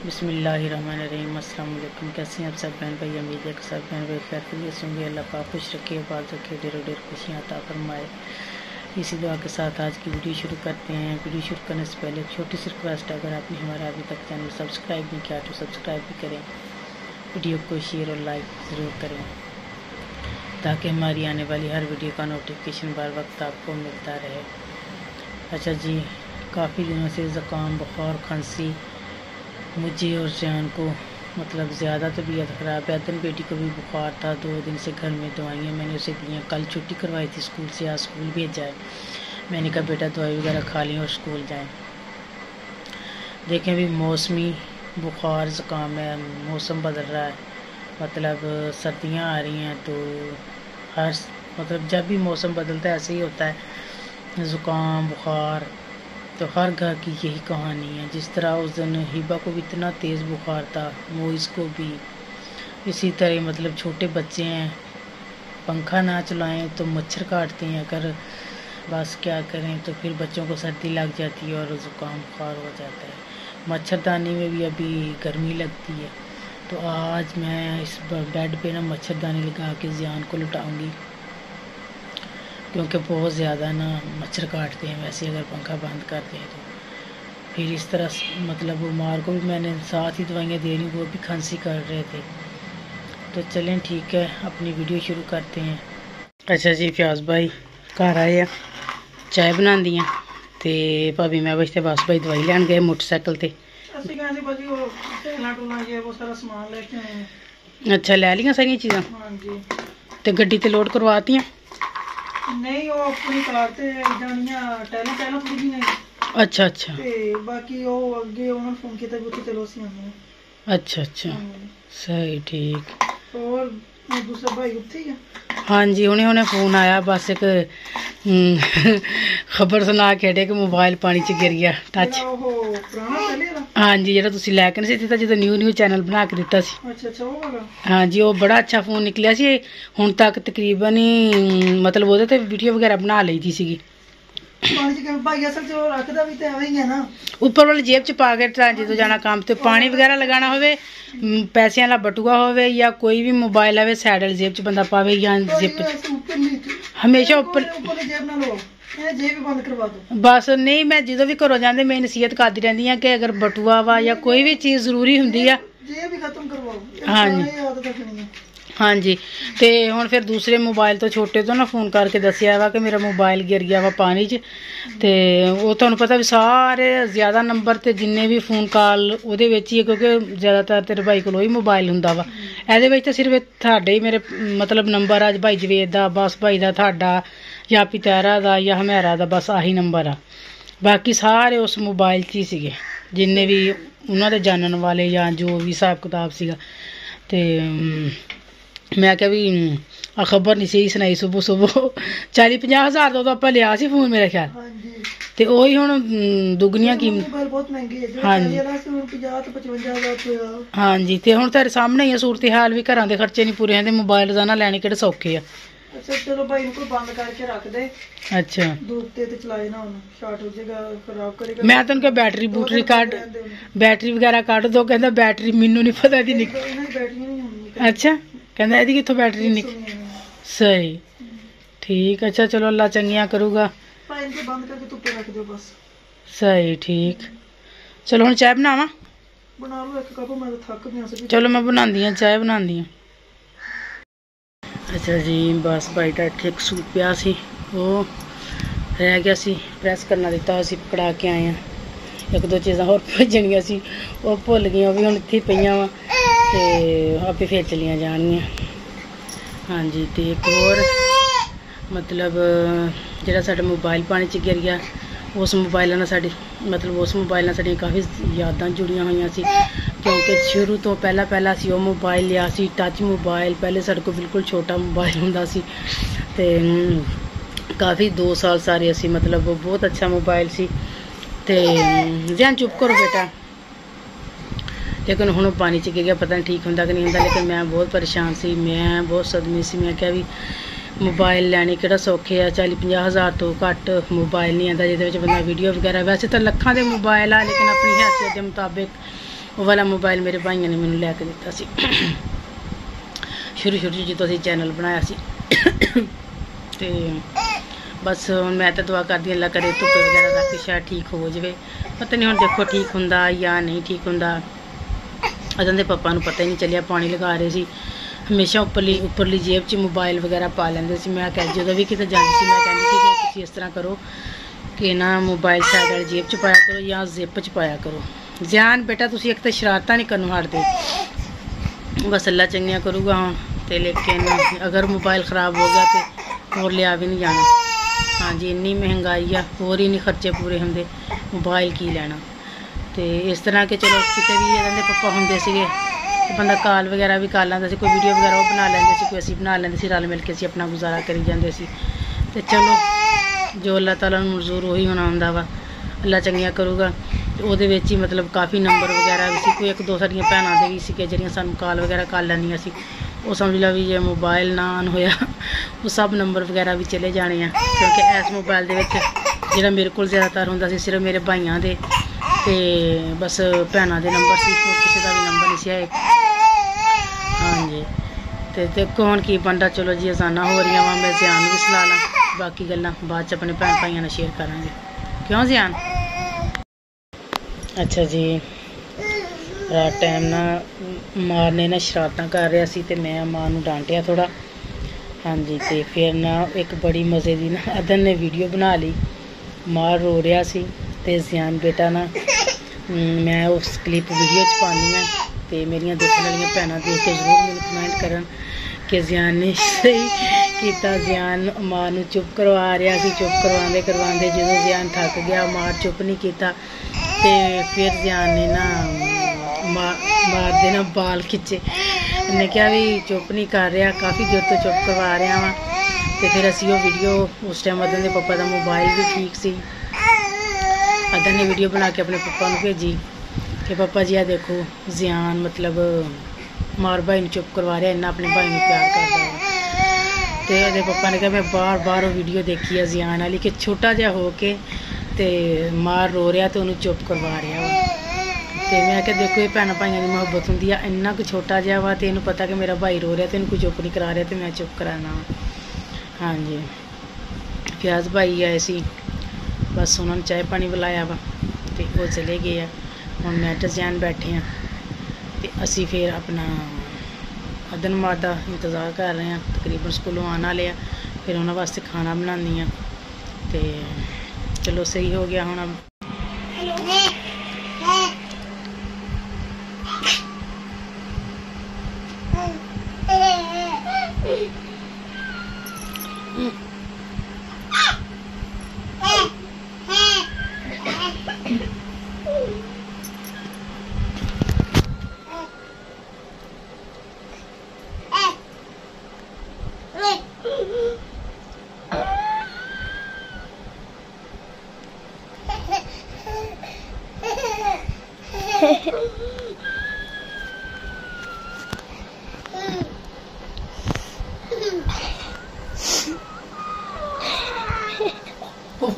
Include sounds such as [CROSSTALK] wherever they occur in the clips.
अस्सलाम वालेकुम कैसे हैं आप सब बहन भाई? उम्मीद है कि सब बहन भाई खैर होंगे। अल्लाह पाक खुश रखे बाल रखे ढेरों ढेर खुशियाँ अता फरमाए। इसी दुआ के साथ आज की वीडियो शुरू करते हैं। वीडियो शुरू करने से पहले एक छोटी सी रिक्वेस्ट अगर आपने हमारा अभी तक चैनल सब्सक्राइब नहीं किया तो सब्सक्राइब भी करें। वीडियो को शेयर और लाइक ज़रूर करें, ताकि हमारी आने वाली हर वीडियो का नोटिफिकेशन बार वक्त आपको मिलता रहे। अच्छा जी, काफ़ी दिनों से ज़ुकाम, बुखार, खांसी मुझे और जान को मतलब ज़्यादा तबीयत ख़राब है। अदन बेटी को भी बुखार था। दो दिन से घर में दवाइयाँ मैंने उसे दी कल छुट्टी करवाई थी स्कूल से। आज स्कूल भेजा है। मैंने कहा, बेटा, दवाई वगैरह खा लें और स्कूल जाएँ। देखें भी मौसमी बुखार, ज़ुकाम है। मौसम बदल रहा है। मतलब सर्दियाँ आ रही हैं तो हर मतलब जब भी मौसम बदलता है, ऐसे ही होता है। ज़ुकाम, बुखार तो हर घर की यही कहानी है। जिस तरह उस दिन हिबा को भी इतना तेज़ बुखार था मोइस को भी इसी तरह मतलब छोटे बच्चे हैं, पंखा ना चलाएँ तो मच्छर काटते हैं, अगर बस क्या करें तो फिर बच्चों को सर्दी लग जाती है और ज़ुकाम बुखार हो जाता है। मच्छरदानी में भी अभी गर्मी लगती है। तो आज मैं इस बेड पे ना मच्छरदानी लगा के जियान को लुटाऊँगी। क्योंकि बहुत ज़्यादा ना मच्छर काटते हैं वैसे अगर पंखा बंद कर दें तो फिर इस तरह मतलब बीमार को भी मैंने साथ ही दवाइयाँ दे रही वो भी खांसी कर रहे थे तो चलें ठीक है अपनी वीडियो शुरू करते हैं अच्छा जी फ्याज भाई घर आए हैं चाय बना दी ਤੇ ਭਾਬੀ ਮੈਂ ਵਾਸਤੇ ਬਸ ਭਾਈ ਦਵਾਈ ਲੈਣ ਗਏ ਮੋਟਰਸਾਈਕਲ ਤੇ ਅਸੀਂ ਕਹਿੰਦੇ ਭਾਜੀ ਉਹ ਟੇਲਾ ਟੂਲਾ ਜੇ ਉਹ ਸਾਰਾ ਸਮਾਨ ਲੈ ਕੇ ਆਏ ਹਾਂ। ਅੱਛਾ ਲੈ ਲਈਆਂ ਸਾਰੀਆਂ ਚੀਜ਼ਾਂ ਹਾਂਜੀ ਤੇ ਗੱਡੀ ਤੇ ਲੋਡ ਕਰਵਾਤੀਆਂ ਨਹੀਂ ਉਹ ਆਪਣੀ ਕਾਰ ਤੇ ਜਾਣੀਆਂ ਟੈਲਾਂ ਟੈਲਾਂ ਗਈਆਂ ਜੀ। ਅੱਛਾ ਅੱਛਾ ਤੇ ਬਾਕੀ ਉਹ ਅੱਗੇ ਉਹਨਾਂ ਨੂੰ ਫੋਨ ਕੀਤਾ ਵੀ ਉੱਥੇ ਚਲੋ ਅਸੀਂ ਆਉਂਦੇ ਹਾਂ ਅੱਛਾ ਅੱਛਾ। ਸਹੀ ਠੀਕ ਹੋਰ ਦੂਸਰਾ ਭਾਈ ਉੱਥੇ ਹੀ ਆ ਹਾਂਜੀ ਹੁਣੇ ਹੁਣੇ ਫੋਨ ਆਇਆ ਬਸ ਇੱਕ ਖਬਰ ਸੁਣਾ ਕੇ ਹਟੇ ਕਿ ਮੋਬਾਈਲ ਪਾਣੀ 'ਚ ਗਿਰ ਗਿਆ ਟੱਚ ਉਹ ਪੁਰਾਣਾ ਹਾਂਜੀ ਜਿਹੜਾ ਤੁਸੀਂ ਲੈ ਕੇ ਨਹੀਂ ਸੀ ਦਿੱਤਾ ਜਦੋਂ ਨਿਊ ਨਿਊ ਚੈਨਲ ਬਣਾ ਕੇ ਦਿੱਤਾ ਸੀ। ਅੱਛਾ ਅੱਛਾ ਉਹ ਵਾਲਾ? ਹਾਂਜੀ ਉਹ ਬੜਾ ਅੱਛਾ ਫੋਨ ਨਿਕਲਿਆ ਸੀ। ਹੁਣ ਤੱਕ ਤਕਰੀਬਨ ਹੀ ਮਤਲਬ ਉਹਦੇ ਤੇ ਵੀਡੀਓ ਵਗੈਰਾ ਬਣਾ ਲਈ ਦੀ ਸੀਗੀ। ਪਾਣੀ ਚ ਕਿਵੇਂ ਭਾਈ ਅਸਲ ਚ ਉਹ ਰੱਖਦਾ ਵੀ ਤੇ ਐਵੇਂ ਹੀ ਆ ਨਾ। ਉੱਪਰ ਵਾਲੀ ਜੇਬ 'ਚ ਪਾ ਕੇ ਤਾਂ ਜਦੋਂ ਜਾਣਾ ਕੰਮ ਤੇ ਪਾਣੀ ਵਗੈਰਾ ਲਗਾਉਣਾ ਹੋਵੇ ਪੈਸਿਆਂ ਵਾਲਾ ਬਟੂਆ ਹੋਵੇ ਜਾਂ ਕੋਈ ਵੀ ਮੋਬਾਈਲ ਆਵੇ ਸਾਈਡ ਵਾਲੀ ਜੇਬ 'ਚ ਬੰਦਾ ਪਾਵੇ ਜਾਂ ਜ਼ਿਪ 'ਚ। ਅਸੀਂ ਉੱਪਰ ਨੀਚੇ ਹਮੇਸ਼ਾ ਉੱਪਰ ਉੱਪਰ ਦੀ ਜੇਬ ਨਾਲ ਲਓ ਇਹ ਜੇਬ ਵੀ ਬੰਦ ਕਰਵਾ ਦਿਓ। ਬਸ ਨਹੀਂ ਮੈਂ ਜਦੋਂ ਵੀ ਘਰੋਂ ਜਾਂਦੇ ਮੈਂ ਨਸੀਹਤ ਕਰਦੀ ਰਹਿੰਦੀ ਆ ਕਿ ਅਗਰ ਬਟੂਆ ਵਾ ਜਾਂ ਕੋਈ ਵੀ ਚੀਜ਼ ਜ਼ਰੂਰੀ ਹੁੰਦੀ ਆ। ਜੇਬ ਵੀ ਖਤਮ ਕਰਵਾਓ ਇਹ ਹਾਂਜੀ। ਸਾਰੀ ਆਦਤ ਰੱਖਣੀ ਹੈ ਹਾਂਜੀ। ਤੇ ਹੁਣ ਫਿਰ ਦੂਸਰੇ ਮੋਬਾਈਲ ਤੋਂ ਛੋਟੇ ਤੋਂ ਨਾ ਫੋਨ ਕਰਕੇ ਦੱਸਿਆ ਵਾ ਕਿ ਮੇਰਾ ਮੋਬਾਈਲ ਗਿਰ ਗਿਆ ਵਾ ਪਾਣੀ 'ਚ। ਤੇ ਉਹ ਤੁਹਾਨੂੰ ਪਤਾ ਵੀ ਸਾਰੇ ਜ਼ਿਆਦਾ ਨੰਬਰ ਤੇ ਜਿੰਨੇ ਵੀ ਫੋਨ ਕਾਲ ਉਹਦੇ ਵਿੱਚ ਹੀ ਹੈ ਕਿਉਂਕਿ ਜ਼ਿਆਦਾਤਰ ਤੇਰੇ ਭਾਈ ਕੋਲ ਉਹੀ ਮੋਬਾਈਲ ਹੁੰਦਾ ਵਾ। ਇਹਦੇ ਵਿੱਚ ਤਾਂ ਸਿਰਫ ਤੁਹਾਡੇ ਹੀ ਮੇਰੇ ਮਤਲਬ ਨੰਬਰ ਆ ਭਾਈ ਜਵੇਦ ਦਾ, ਬਸ ਭਾਈ ਦਾ ਤੁਹਾਡਾ, ਜਾਂ ਪਿਤਾਰਾ ਦਾ, ਜਾਂ ਹਮੇਰਾ ਦਾ, ਬਸ ਆਹੀ ਨੰਬਰ ਆ। ਬਾਕੀ ਸਾਰੇ ਉਸ ਮੋਬਾਈਲ 'ਚ ਹੀ ਸੀਗੇ, ਜਿੰਨੇ ਵੀ ਉਹਨਾਂ ਦੇ ਜਾਣਨ ਵਾਲੇ ਜਾਂ ਜੋ ਵੀ ਹਿਸਾਬ ਕਿਤਾਬ ਸੀਗਾ। ਤੇ ਮੈਂ ਕਿਹਾ ਵੀ ਆ ਖਬਰ ਨਹੀਂ ਸਹੀ ਸੁਣਾਈ ਸਵੇਰ ਸਵੇਰ 40 50 ਹਜ਼ਾਰ ਦਾ ਤਾਂ ਆਪਾਂ ਲਿਆ ਸੀ ਫੋਨ ਮੇਰੇ ਖਿਆਲ। ਹਾਂਜੀ। ਤੇ ਉਹੀ ਹੁਣ ਦੁੱਗਣੀਆਂ ਕੀਮਤ ਬਹੁਤ ਮਹਿੰਗੇ ਹੈ ਹਾਂਜੀ। ਚਾਹੀਦਾ ਸੀ ਹੁਣ 50 ਤੋਂ 55 ਹਜ਼ਾਰ ਰੁਪਇਆ ਹਾਂਜੀ ਤੇ ਹੁਣ ਤੁਹਾਡੇ ਸਾਹਮਣੇ ਹੀ ਆ ਸੂਰਤ ਹਾਲ ਵੀ ਘਰਾਂ ਦੇ ਖਰਚੇ ਨਹੀਂ ਪੂਰੇ ਹੁੰਦੇ ਮੋਬਾਈਲ ਰੋਜ਼ਾਨਾ ਲੈਣੇ ਕਿਹੜੇ ਸੌਖੇ ਆ। ਅੱਛਾ ਚਲੋ ਭਾਈ ਨੂੰ ਕੋਈ ਬੰਦ ਕਰਕੇ ਰੱਖ ਦੇ। ਅੱਛਾ। ਧੂਪ ਤੇ ਤੇ ਚਲਾਏ ਨਾ ਉਹਨੂੰ ਸ਼ਾਰਟ ਹੋ ਜਾਏਗਾ ਖਰਾਬ ਕਰੇਗਾ। ਮੈਂ ਤੈਨੂੰ ਕਿਹਾ ਬੈਟਰੀ ਬੂਟਰੀ ਕੱਢ। ਬੈਟਰੀ ਵਗੈਰਾ ਕੱਢ ਦੋ ਕਹਿੰਦਾ ਬੈਟਰੀ ਮੈਨੂੰ ਨਹੀਂ ਪਤਾ ਦੀ ਨਹੀਂ ਹੋਣਗੀਆਂ ਅੱਛਾ। ਕਹਿੰਦਾ ਇਹਦੀ ਕਿੱਥੋਂ ਬੈਟਰੀ ਨਿਕ ਸਹੀ। ਠੀਕ ਅੱਛਾ ਚਲੋ ਅੱਲਾ ਚੰਗੀਆਂ ਕਰੂਗਾ। ਭਾਈ ਇਹਨੂੰ ਬੰਦ ਕਰਕੇ ਧੁੱਪੇ ਰੱਖ ਦਿਓ ਬਸ। ਸਹੀ ਠੀਕ। ਚਲੋ ਹੁਣ ਚਾਹ ਬਣਾਵਾਂ? ਬਣਾ ਲਓ ਇੱਕ ਕੱਪ ਮੈਂ ਤਾਂ ਥੱਕ ਗਿਆ ਸੀ। ਚਲੋ ਮੈਂ ਬਣਾਉਂਦੀ ਹਾਂ ਚਾਹ ਬਣਾਉਂਦੀ ਹਾਂ। ਅੱਛਾ ਜੀ ਬਸ ਭਾਈ ਦਾ ਇੱਥੇ ਇੱਕ ਸੂਟ ਪਿਆ ਸੀ। ਉਹ ਰਹਿ ਗਿਆ ਸੀ ਪ੍ਰੈਸ ਕਰਨਾ ਦਿੱਤਾ ਹੋਇਆ ਸੀ ਪਕੜਾ ਕੇ ਆਏ ਆ ਇੱਕ ਦੋ ਚੀਜ਼ਾਂ ਹੋਰ ਭੇਜਣੀਆਂ ਸੀ। ਉਹ ਭੁੱਲ ਗਈਆਂ ਉਹ ਵੀ ਹੁਣ ਇੱਥੇ ਪਈਆਂ ਵਾ। ਤੇ ਆਪੇ ਫੇਰ ਚਲੀਆਂ ਜਾਣਗੀਆਂ। ਹਾਂਜੀ, ਤੇ ਇੱਕ ਹੋਰ ਮਤਲਬ, ਜਿਹੜਾ ਸਾਡਾ ਮੋਬਾਈਲ ਪਾਣੀ 'ਚ ਗਿਰ ਗਿਆ, ਉਸ ਮੋਬਾਈਲਾਂ ਨਾਲ ਸਾਡੀ, ਮਤਲਬ ਉਸ ਮੋਬਾਈਲ ਨਾਲ ਸਾਡੀਆਂ ਕਾਫੀ ਯਾਦਾਂ ਜੁੜੀਆਂ ਹੋਈਆਂ ਸੀ। ਕਿਉਂਕਿ ਸ਼ੁਰੂ ਤੋਂ ਪਹਿਲਾਂ ਪਹਿਲਾਂ ਅਸੀਂ ਉਹ ਮੋਬਾਈਲ ਲਿਆ ਸੀ ਟੱਚ ਮੋਬਾਈਲ ਪਹਿਲੇ ਸਾਡੇ ਕੋਲ ਬਿਲਕੁਲ ਛੋਟਾ ਮੋਬਾਈਲ ਹੁੰਦਾ ਸੀ। ਤੇ ਕਾਫੀ 2 ਸਾਲ ਸਾਰੇ ਅਸੀਂ ਮਤਲਬ ਬਹੁਤ ਅੱਛਾ ਮੋਬਾਈਲ ਸੀ। ਤੇ ਜਿਆਂ ਚੁੱਪ ਕਰੋ ਬੇਟਾ। ਲੇਕਿਨ ਹੁਣ ਉਹ ਪਾਣੀ 'ਚ ਗਿਰ ਗਿਆ, ਪਤਾ ਨਹੀਂ ਠੀਕ ਹੁੰਦਾ ਕਿ ਨਹੀਂ ਹੁੰਦਾ, ਲੇਕਿਨ ਮੈਂ ਬਹੁਤ ਪਰੇਸ਼ਾਨ ਸੀ, ਮੈਂ ਬਹੁਤ ਸਦਮੇ ਸੀ, ਮੈਂ ਕਿਹਾ ਵੀ ਮੋਬਾਈਲ ਲੈਣੇ ਕਿਹੜਾ ਸੌਖੇ ਆ 40 50 ਹਜ਼ਾਰ ਤੋਂ ਘੱਟ ਮੋਬਾਈਲ ਨਹੀਂ ਆਂਦਾ ਜਿਹਦੇ ਵਿੱਚ ਬੰਦਾ ਵੀਡੀਓ ਵਗੈਰਾ, ਵੈਸੇ ਤਾਂ ਲੱਖਾਂ ਦੇ ਮੋਬਾਈਲ ਆ, ਲੇਕਿਨ ਆਪਣੀ ਹੈਸੀਅਤ ਦੇ ਮੁਤਾਬਿਕ ਉਹ ਵਾਲਾ ਮੋਬਾਈਲ ਮੇਰੇ ਭਾਈਆਂ ਨੇ ਮੈਨੂੰ ਲੈ ਕੇ ਦਿੱਤਾ ਸੀ। ਸ਼ੁਰੂ ਸ਼ੁਰੂ 'ਚ ਜਦੋਂ ਅਸੀਂ ਚੈਨਲ ਬਣਾਇਆ ਸੀ, ਤੇ ਬਸ ਹੁਣ ਮੈਂ ਤਾਂ ਦੁਆ ਕਰਦੀ ਹਾਂ, ਅੱਲਾ ਕਰੇ ਧੁੱਪੇ ਵਗੈਰਾ ਦਾ ਕਿ ਸ਼ਾਇਦ ਠੀਕ ਹੋ ਜਾਵੇ। ਪਤਾ ਨਹੀਂ ਹੁਣ ਦੇਖੋ ਠੀਕ ਹੁੰਦਾ ਜਾਂ ਨਹੀਂ ਠੀਕ ਹੁੰਦਾ। ਅਦੋਂ ਦੇ ਪਾਪਾ ਨੂੰ ਪਤਾ ਹੀ ਨਹੀਂ ਚੱਲਿਆ, ਪਾਣੀ ਲਗਾ ਰਹੇ ਸੀ। ਹਮੇਸ਼ਾ ਉੱਪਰਲੀ ਉੱਪਰਲੀ ਜੇਬ 'ਚ ਮੋਬਾਈਲ ਵਗੈਰਾ ਪਾ ਲੈਂਦੇ ਸੀ। ਮੈਂ ਕਹਿ ਜਦੋਂ ਵੀ ਕਿਤੇ ਜਾਂਦੀ ਸੀ, ਮੈਂ ਕਹਿੰਦੀ ਸੀ ਕਿ ਤੁਸੀਂ ਇਸ ਤਰ੍ਹਾਂ ਕਰੋ ਕਿ ਨਾ ਮੋਬਾਈਲ ਸਾਈਡ ਵਾਲੀ ਜੇਬ 'ਚ ਪਾਇਆ ਕਰੋ ਜਾਂ ਜ਼ਿਪ 'ਚ ਪਾਇਆ ਕਰੋ। ਜਿਆਨ ਬੇਟਾ, ਤੁਸੀਂ ਇੱਕ ਤਾਂ ਸ਼ਰਾਰਤਾਂ ਨਹੀਂ ਕਰਨ ਹਟਦੇ ਬਸ ਅੱਲਾ ਚੰਗੀਆਂ ਕਰੂਗਾ ਹੁਣ ਤੇ ਲੇਕਿਨ ਅਗਰ ਮੋਬਾਈਲ ਖਰਾਬ ਹੋ ਗਿਆ ਤੇ ਹੋਰ ਲਿਆ ਵੀ ਨਹੀਂ ਜਾਣਾ। ਹਾਂਜੀ, ਇੰਨੀ ਮਹਿੰਗਾਈ ਆ, ਹੋਰ ਹੀ ਨਹੀਂ ਖਰਚੇ ਪੂਰੇ ਹੁੰਦੇ। ਮੋਬਾਈਲ ਕੀ ਲੈਣਾ। ਤੇ ਇਸ ਤਰ੍ਹਾਂ ਕਿ ਚਲੋ ਕਿਤੇ ਵੀ ਇਹਨਾਂ ਦੇ ਪਪਾ ਹੁੰਦੇ ਸੀਗੇ, ਤੇ ਬੰਦਾ ਕਾਲ ਵਗੈਰਾ ਵੀ ਕਰ ਲੈਂਦਾ ਸੀ, ਕੋਈ ਵੀਡੀਓ ਵਗੈਰਾ ਉਹ ਬਣਾ ਲੈਂਦੇ ਸੀ, ਕੋਈ ਅਸੀਂ ਬਣਾ ਲੈਂਦੇ ਸੀ, ਰਲ ਮਿਲ ਕੇ ਅਸੀਂ ਆਪਣਾ ਗੁਜ਼ਾਰਾ ਕਰੀ ਜਾਂਦੇ ਸੀ। ਤੇ ਚਲੋ, ਜੋ ਅੱਲਾਹ ਤਾਲਾ ਨੂੰ ਮਨਜ਼ੂਰ ਉਹੀ ਹੋਣਾ ਹੁੰਦਾ ਵਾ ਅੱਲਾ ਚੰਗੀਆਂ ਕਰੂਗਾ। ਤੇ ਉਹਦੇ ਵਿੱਚ ਹੀ ਮਤਲਬ ਕਾਫੀ ਨੰਬਰ ਵਗੈਰਾ ਵੀ ਸੀ, ਕੋਈ ਇੱਕ ਦੋ ਸਾਡੀਆਂ ਭੈਣਾਂ ਦੇ ਵੀ ਸੀ ਕਿ ਜਿਹੜੀਆਂ ਸਾਨੂੰ ਕਾਲ ਵਗੈਰਾ ਕਰ ਲੈਂਦੀਆਂ ਸੀ। ਉਹ ਸਮਝ ਲਾ ਵੀ ਜੇ ਮੋਬਾਈਲ ਨਾ ਆਨ ਹੋਇਆ, ਉਹ ਸਭ ਨੰਬਰ ਵਗੈਰਾ ਵੀ ਚਲੇ ਜਾਣੇ ਆ, ਕਿਉਂਕਿ ਇਸ ਮੋਬਾਈਲ ਦੇ ਵਿੱਚ ਜਿਹੜਾ ਮੇਰੇ ਕੋਲ ਜ਼ਿਆਦਾਤਰ ਹੁੰਦਾ ਸੀ, ਸਿਰਫ ਮੇਰੇ ਭਾਈਆਂ ਦੇ। ਤੇ ਬਸ ਭੈਣਾਂ ਦੇ ਨੰਬਰ ਸੀ ਕਿਸੇ ਦਾ ਵੀ ਨੰਬਰ ਨਹੀਂ ਸੀ ਆਏ। ਹਾਂਜੀ। ਤੇ ਦੇਖੋ ਹੁਣ ਕੀ ਬਣਦਾ? ਚਲੋ ਜੀ ਆਸਾਨਾ ਹੋ ਰਹੀਆਂ ਵਾ, ਮੈਂ ਧਿਆਨ ਵੀ ਸਲਾ ਲਾਂ। ਬਾਕੀ ਗੱਲਾਂ ਬਾਅਦ ਚ ਆਪਣੇ ਭੈਣ ਭਾਈਆਂ ਨਾਲ ਸ਼ੇਅਰ ਕਰਾਂਗੇ। ਕਿਉਂ ਧਿਆਨ ਅੱਛਾ ਜੀ। ਰਾਤ ਟਾਈਮ ਨਾ ਮਾਰ ਨੇ ਨਾ ਸ਼ਰਾਰਤਾਂ ਕਰ ਰਿਹਾ ਸੀ ਤੇ ਮੈਂ ਮਾਂ ਨੂੰ ਡਾਂਟਿਆ ਥੋੜਾ ਹਾਂਜੀ, ਤੇ ਫਿਰ ਨਾ ਇੱਕ ਬੜੀ ਮਜ਼ੇ ਦੀ ਨਾ ਅਦਨ ਨੇ ਵੀਡੀਓ ਬਣਾ ਲਈ। ਮਾਰ ਰੋ ਰਿਹਾ ਸੀ ਤੇ ਜ਼ਿਆਨ ਬੇਟਾ ਨਾ ਮੈਂ ਉਸ ਕਲਿੱਪ ਵੀਡੀਓ ਚ ਪਾਉਂਦੀ ਆ ਤੇ ਮੇਰੀਆਂ ਦੇਖਣ ਵਾਲੀਆਂ ਭੈਣਾਂ ਦੇਖ ਕੇ ਜ਼ਰੂਰ ਮੈਨੂੰ ਕਮੈਂਟ ਕਰਨ ਕਿ ਜ਼ਿਆਨ ਨੇ ਸਹੀ ਕੀਤਾ। ਜ਼ਿਆਨ ਮਾਂ ਨੂੰ ਚੁੱਪ ਕਰਵਾ ਰਿਹਾ ਸੀ, ਚੁੱਪ ਕਰਵਾਉਂਦੇ ਕਰਵਾਉਂਦੇ ਜਦੋਂ ਜ਼ਿਆਨ ਥੱਕ ਗਿਆ ਮਾਰ ਚੁੱਪ ਨਹੀਂ ਕੀਤਾ ਤੇ ਫਿਰ ਜ਼ਿਆਨ ਨੇ ਨਾ ਮਾਰ ਮਾਰ ਦੇ ਨਾ ਬਾਲ ਖਿੱਚੇ। ਉਹਨੇ ਕਿਹਾ ਵੀ ਚੁੱਪ ਨਹੀਂ ਕਰ ਰਿਹਾ, ਕਾਫੀ ਦੇਰ ਤੋਂ ਚੁੱਪ ਕਰਵਾ ਰਿਹਾ ਵਾਂ। ਤੇ ਫਿਰ ਅਸੀਂ ਉਹ ਵੀਡੀਓ ਉਸ ਟਾਈਮ ਅਦਨ ਦੇ ਪਾਪਾ ਦਾ ਮੋਬਾਈਲ ਵੀ ਠੀਕ ਸੀ। ਅਦਨ ਨੇ ਵੀਡੀਓ ਬਣਾ ਕੇ ਆਪਣੇ ਪਾਪਾ ਨੂੰ ਭੇਜੀ ਕਿ ਪਾਪਾ ਜੀ ਆ ਦੇਖੋ ਜ਼ਿਆਨ ਮਤਲਬ, ਮਾਰ ਭਾਈ ਨੂੰ ਚੁੱਪ ਕਰਵਾ ਰਿਹਾ, ਇੰਨਾ ਆਪਣੇ ਭਾਈ ਨੂੰ ਪਿਆਰ ਕਰਦਾ ਵਾ ਤੇ ਉਹਦੇ ਪਾਪਾ ਨੇ ਕਿਹਾ, ਮੈਂ ਬਾਰ-ਬਾਰ ਉਹ ਵੀਡੀਓ ਦੇਖੀ ਆ ਜ਼ਿਆਨ ਵਾਲੀ, ਕਿ ਛੋਟਾ ਜਿਹਾ ਹੋ ਕੇ ਤੇ ਮਾਰ ਰੋ ਰਿਹਾ ਤੇ ਉਹਨੂੰ ਚੁੱਪ ਕਰਵਾ ਰਿਹਾ ਵਾ। ਤੇ ਮੈਂ ਕਿਹਾ, ਦੇਖੋ, ਇਹ ਭੈਣਾਂ ਭਾਈਆਂ ਦੀ ਮੁਹੱਬਤ ਹੁੰਦੀ ਆ, ਇੰਨਾ ਕੁ ਛੋਟਾ ਜਿਹਾ ਵਾ ਤੇ ਇਹਨੂੰ ਪਤਾ ਕਿ ਮੇਰਾ ਭਾਈ ਰੋ ਰਿਹਾ ਤੇ ਇਹਨੂੰ ਕੋਈ ਚੁੱਪ ਨਹੀਂ ਕਰਾ ਰਿਹਾ ਤੇ ਮੈਂ ਚੁੱਪ ਕਰਾਣਾ ਵਾ। ਹਾਂਜੀ। ਪਿਆਜ਼ ਭਾਈ ਆਏ ਸੀ। ਬਸ ਉਹਨਾਂ ਨੂੰ ਚਾਹ ਪਾਣੀ ਬੁਲਾਇਆ ਵਾ ਤੇ ਉਹ ਚਲੇ ਗਏ ਆ। ਹੁਣ ਮੈਂ ਤੇ ਬੈਠੇ ਆ ਤੇ ਅਸੀਂ ਫਿਰ ਆਪਣਾ ਅਦਨ ਮਾਰ ਦਾ ਇੰਤਜ਼ਾਰ ਕਰ ਰਹੇ ਆ। ਤਕਰੀਬਨ ਸਕੂਲੋਂ ਆਉਣ ਵਾਲੇ ਆ। ਫਿਰ ਉਹਨਾਂ ਵਾਸਤੇ ਖਾਣਾ ਬਣਾਉਂਦੀ ਆ। ਤੇ ਚਲੋ ਸਹੀ ਹੋ ਗਿਆ ਹੁਣ।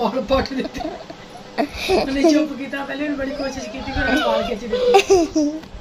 ਉਹ ਵਾਲ ਪੱਟ ਦਿੱਤੇ। [LAUGHS] ਉਹਨੇ ਚੁੱਪ ਕੀਤਾ ਪਹਿਲੇ ਉਹਨੇ ਬੜੀ ਕੋਸ਼ਿਸ਼ ਕੀਤੀ ਪਰ ਵਾਲ ਖਿੱਚ ਦਿੱਤੇ।